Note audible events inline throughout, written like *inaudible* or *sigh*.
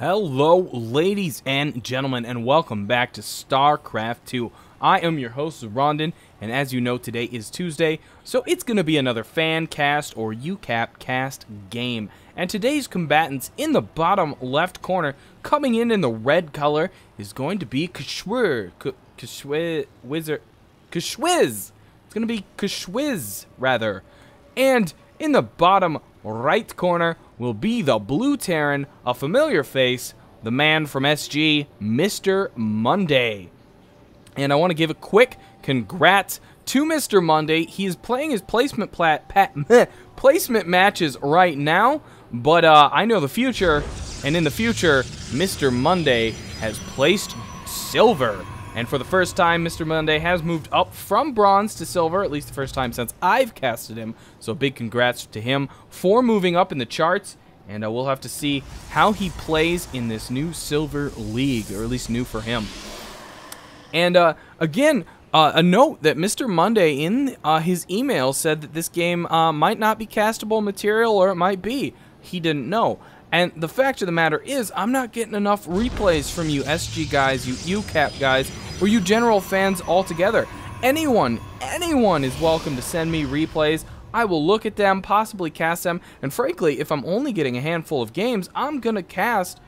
Hello, ladies and gentlemen, and welcome back to StarCraft 2. I am your host, Rondon, and as you know, today is Tuesday, so it's going to be another fan cast or UCAP cast game. And today's combatants in the bottom left corner, coming in in the red color, is going to be Kashwir, Kashwiz, Wizard, Kashwiz. It's going to be Kashwiz, rather. And in the bottom right corner will be the Blue Terran, a familiar face, the man from SG, Mr. Monday. And I want to give a quick congrats to Mr. Monday. He is playing his placement plat, pat, *laughs* placement matches right now, but uh, I know the future, and in the future, Mr. Monday has placed silver. And for the first time, Mr. Monday has moved up from bronze to silver, at least the first time since I've casted him. So big congrats to him for moving up in the charts. And uh, we'll have to see how he plays in this new silver league, or at least new for him. And uh, again, uh, a note that Mr. Monday in uh, his email said that this game uh, might not be castable material, or it might be. He didn't know. And the fact of the matter is, I'm not getting enough replays from you SG guys, you UCAP guys, or you general fans altogether. Anyone, anyone is welcome to send me replays. I will look at them, possibly cast them, and frankly, if I'm only getting a handful of games, I'm gonna cast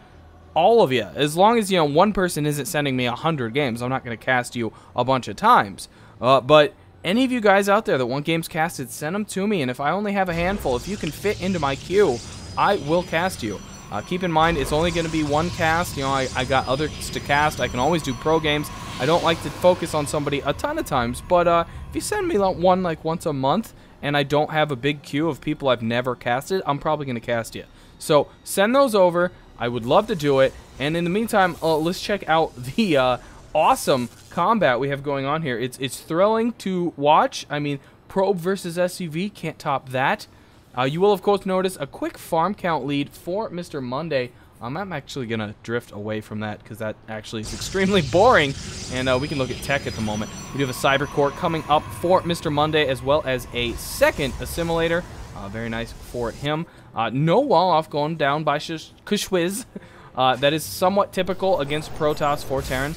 all of you. As long as, you know, one person isn't sending me a 100 games, I'm not gonna cast you a bunch of times. Uh, but any of you guys out there that want games casted, send them to me, and if I only have a handful, if you can fit into my queue, I will cast you. Uh, keep in mind, it's only going to be one cast. You know, I, I got others to cast. I can always do pro games. I don't like to focus on somebody a ton of times, but uh, if you send me one like once a month and I don't have a big queue of people I've never casted, I'm probably going to cast you. So send those over. I would love to do it. And in the meantime, uh, let's check out *laughs* the uh, awesome combat we have going on here. It's, it's thrilling to watch. I mean, Probe versus SCV, can't top that. Uh, you will, of course, notice a quick farm count lead for Mr. Monday. Um, I'm actually going to drift away from that because that actually is extremely *laughs* boring. And uh, we can look at tech at the moment. We do have a Cyber Core coming up for Mr. Monday as well as a second Assimilator. Uh, very nice for him. Uh, no wall off going down by Kushwiz. *laughs* Uh, that is somewhat typical against Protoss for Terran,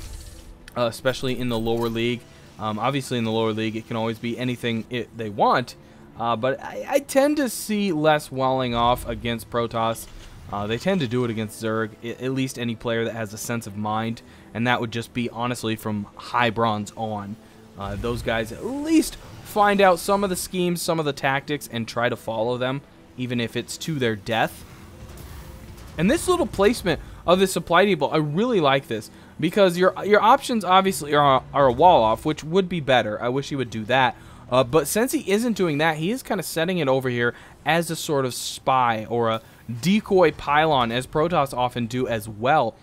uh, especially in the lower league. Um, obviously, in the lower league, it can always be anything it, they want. Uh, but I, I, tend to see less walling off against Protoss. Uh, they tend to do it against Zerg, at least any player that has a sense of mind, and that would just be, honestly, from high bronze on. Uh, those guys at least find out some of the schemes, some of the tactics, and try to follow them, even if it's to their death. And this little placement of the supply depot, I really like this, because your your options obviously are, are a wall off, which would be better. I wish he would do that. Uh, but since he isn't doing that, he is kind of setting it over here as a sort of spy or a decoy pylon, as Protoss often do as well.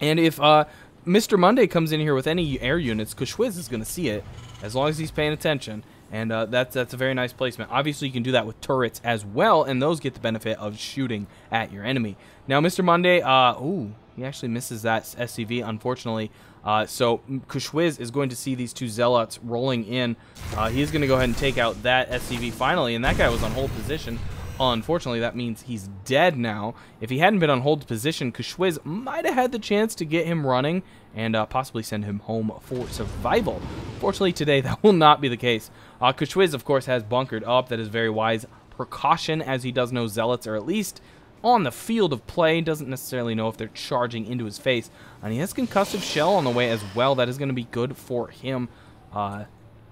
And if uh, Mr. Monday comes in here with any air units, Kushwiz is going to see it, as long as he's paying attention. And uh, that's, that's a very nice placement. Obviously, you can do that with turrets as well, and those get the benefit of shooting at your enemy. Now, Mr. Monday, uh, ooh, he actually misses that SCV, unfortunately. Uh, so Kushwiz is going to see these two Zealots rolling in. Uh, he's going to go ahead and take out that SCV finally, and that guy was on hold position. Unfortunately, that means he's dead now. If he hadn't been on hold position, Kushwiz might have had the chance to get him running and uh, possibly send him home for survival. Fortunately, today *laughs* that will not be the case. Uh, Kushwiz, of course, has bunkered up. That is very wise precaution, as he does know Zealots are at least on the field of play. Doesn't necessarily know if they're charging into his face. And he has concussive shell on the way as well. That is going to be good for him. Uh,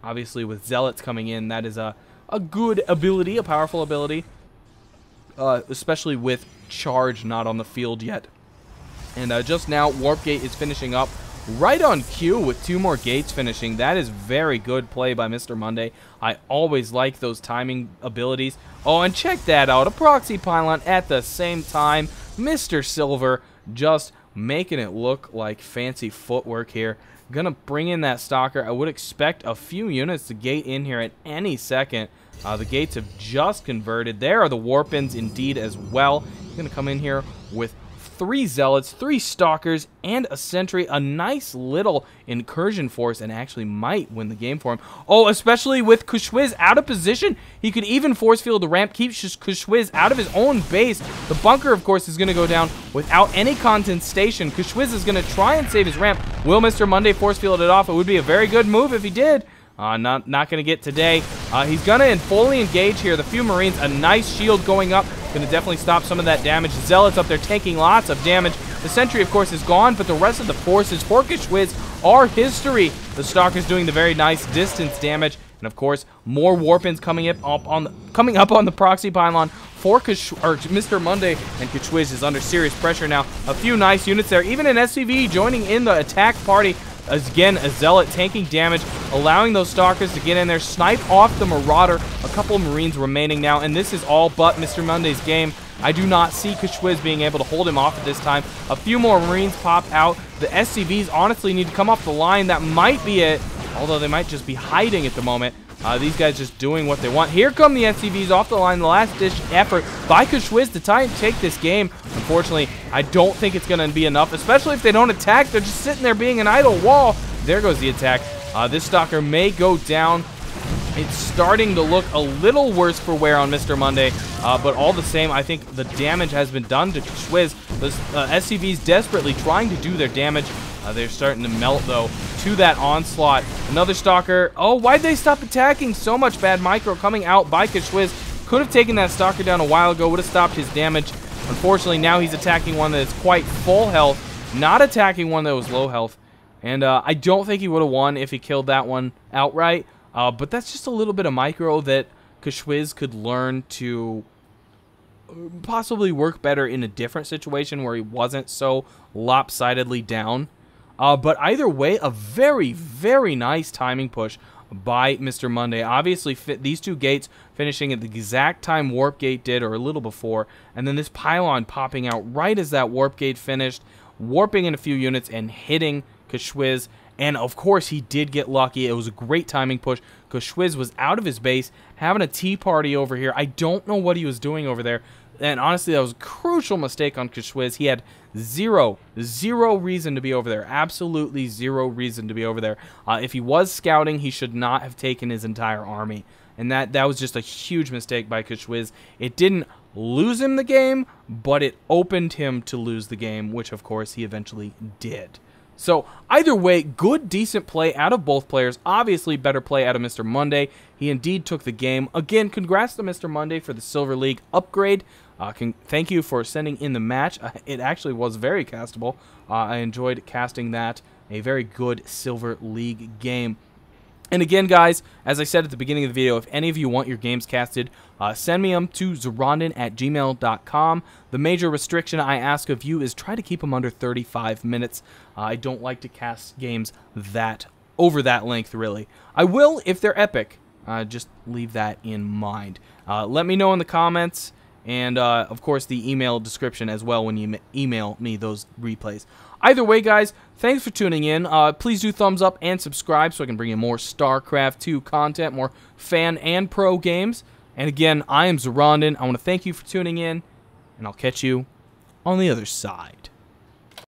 obviously, with Zealots coming in, that is a, a good ability, a powerful ability. Uh, especially with charge not on the field yet. And uh, just now, Warp Gate is finishing up right on cue with two more gates finishing. That is very good play by Mr. Monday. I always like those timing abilities. Oh, and check that out. A proxy pylon at the same time. Mr. Silver just making it look like fancy footwork here. Gonna bring in that Stalker. I would expect a few units to gate in here at any second. Uh, the gates have just converted. There are the Warpins indeed as well. He's gonna come in here with three Zealots, three Stalkers, and a Sentry. A nice little incursion force and actually might win the game for him. Oh, especially with Kushwiz out of position. He could even force field the ramp, keep Kushwiz out of his own base. The bunker, of course, is going to go down without any contestation. Kushwiz is going to try and save his ramp. Will Mr. Monday force field it off? It would be a very good move if he did. Uh, not not going to get today. Uh, he's going to fully engage here. The few Marines, a nice shield going up. Going to definitely stop some of that damage. Zealots up there taking lots of damage. The Sentry, of course, is gone, but the rest of the forces, for Kishwiz, are history. The Stalker's doing the very nice distance damage. And of course, more Warpins coming up on the, coming up on the proxy pylon for Kish, or Mr. Monday and Kishwiz is under serious pressure now. A few nice units there. Even an SCV joining in the attack party. Again, a Zealot tanking damage, allowing those Stalkers to get in there, snipe off the Marauder. A couple Marines remaining now, and this is all but Mr. Monday's game. I do not see Kishwiz being able to hold him off at this time. A few more Marines pop out. The SCVs honestly need to come off the line. That might be it, although they might just be hiding at the moment. Uh, these guys just doing what they want. Here come the SCVs off the line. The last ditch effort by Kushwiz to try and take this game. Unfortunately, I don't think it's going to be enough, especially if they don't attack. They're just sitting there being an idle wall. There goes the attack. Uh, this Stalker may go down. It's starting to look a little worse for wear on Mr. Monday, uh, but all the same, I think the damage has been done to Schwiz. The uh, SCVs desperately trying to do their damage. Uh, they're starting to melt, though, to that onslaught. Another Stalker. Oh, why'd they stop attacking? So much bad micro coming out by Kishwiz. Could have taken that Stalker down a while ago, would have stopped his damage. Unfortunately, now he's attacking one that is quite full health, not attacking one that was low health. And uh, I don't think he would have won if he killed that one outright. Uh, but that's just a little bit of micro that Kashwiz could learn to possibly work better in a different situation where he wasn't so lopsidedly down. Uh, but either way, a very, very nice timing push by Mr. Monday. Obviously, fit these two gates finishing at the exact time Warp Gate did, or a little before, and then this pylon popping out right as that Warp Gate finished, warping in a few units and hitting Kashwiz and of course, he did get lucky. It was a great timing push because Schwiz was out of his base, having a tea party over here. I don't know what he was doing over there. And honestly, that was a crucial mistake on Kashwiz. He had zero, zero reason to be over there. Absolutely zero reason to be over there. Uh, if he was scouting, he should not have taken his entire army. And that, that was just a huge mistake by Kashwiz. It didn't lose him the game, but it opened him to lose the game, which of course he eventually did. So either way, good, decent play out of both players. Obviously, better play out of Mr. Monday. He indeed took the game. Again, congrats to Mr. Monday for the Silver League upgrade. Uh, can, thank you for sending in the match. Uh, it actually was very castable. Uh, I enjoyed casting that. A very good Silver League game. And again, guys, as I said at the beginning of the video, if any of you want your games casted, uh, send me them to zoronden at gmail.com. The major restriction I ask of you is try to keep them under 35 minutes. Uh, I don't like to cast games that over that length, really. I will if they're epic. Uh, just leave that in mind. Uh, let me know in the comments and uh, of course the email description as well when you email me those replays. Either way, guys, thanks for tuning in. Uh, please do thumbs up and subscribe so I can bring you more StarCraft 2 content, more fan and pro games. And again, I am Zoronden. I want to thank you for tuning in, and I'll catch you on the other side.